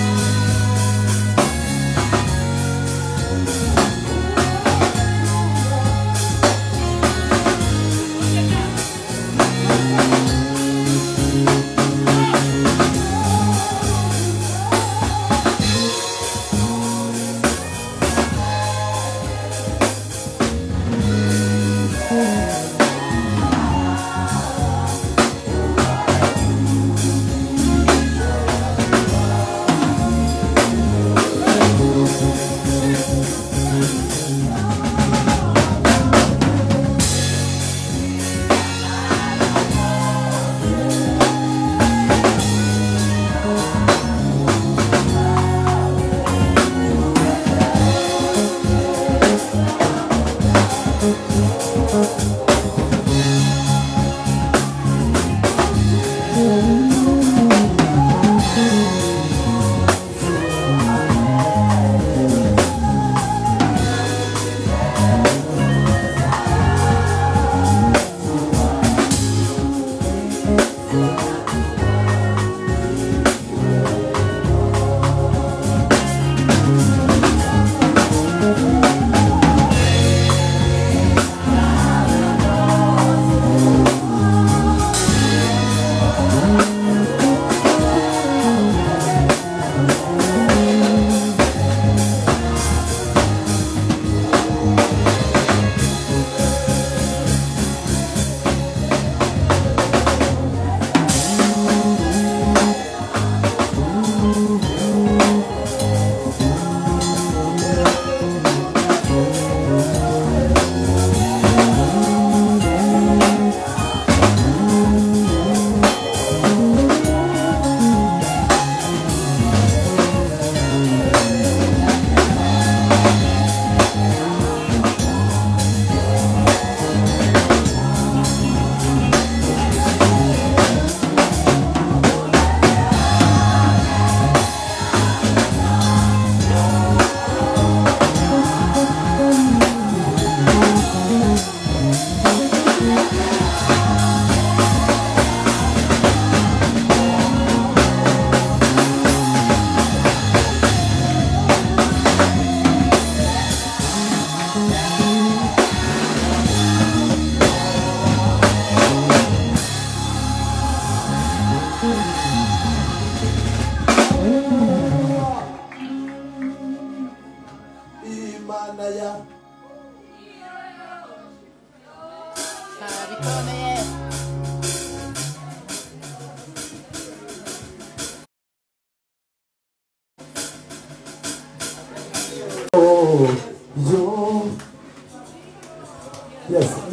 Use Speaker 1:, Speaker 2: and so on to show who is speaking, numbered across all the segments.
Speaker 1: imana ya Oh, yo. Yes,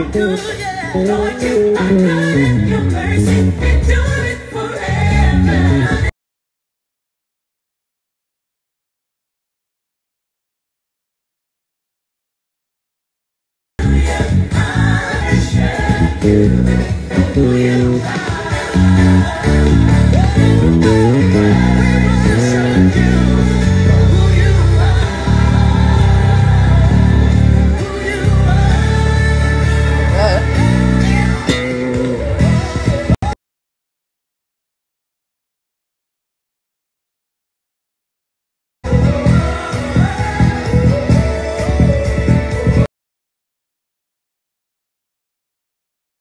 Speaker 1: Lord, good, I know
Speaker 2: your mercy been doing it forever. You.